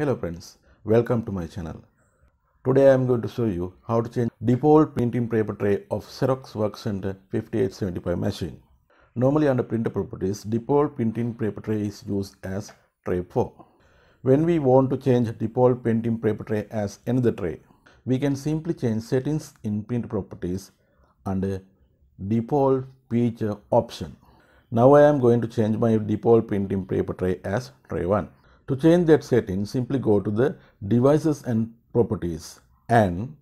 Hello friends, welcome to my channel. Today I am going to show you how to change default printing paper tray of Xerox WorkCentre 5875 machine. Normally under printer properties, default printing paper tray is used as tray 4. When we want to change default printing paper tray as another tray, we can simply change settings in print properties under default feature option. Now I am going to change my default printing paper tray as tray 1. To change that setting, simply go to the devices and properties and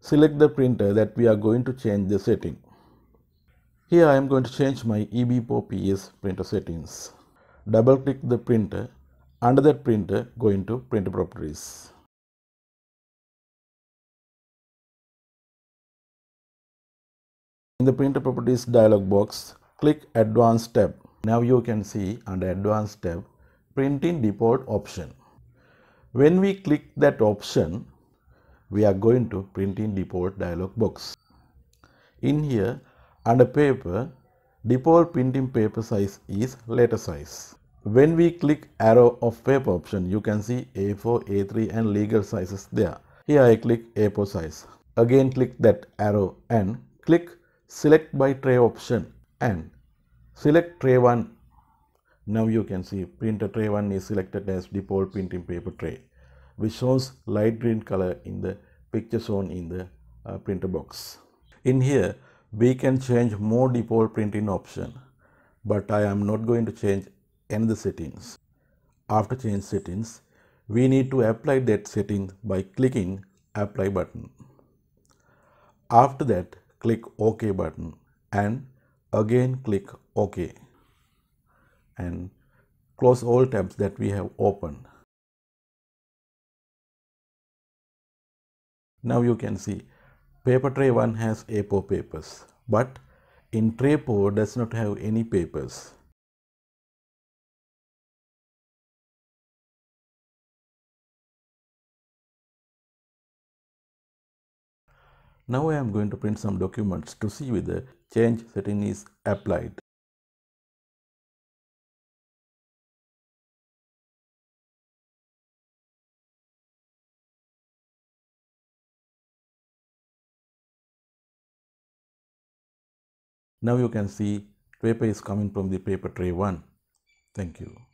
select the printer that we are going to change the setting. Here I am going to change my EB4 PS printer settings. Double click the printer. Under that printer, go into printer properties. In the printer properties dialog box, click advanced tab. Now you can see under advanced tab printing default option. When we click that option, we are going to printing default dialog box. In here under paper, default printing paper size is letter size. When we click arrow of paper option, you can see A4, A3 and legal sizes there. Here I click A4 size. Again click that arrow and click select by tray option and select tray 1 now you can see printer tray 1 is selected as default printing paper tray which shows light green color in the picture shown in the uh, printer box. In here we can change more default printing option but I am not going to change any of the settings. After change settings we need to apply that setting by clicking apply button. After that click OK button and again click OK and close all tabs that we have opened. Now you can see paper tray 1 has A4 papers but in tray 4 does not have any papers. Now I am going to print some documents to see whether change setting is applied. Now you can see paper is coming from the paper tray 1. Thank you.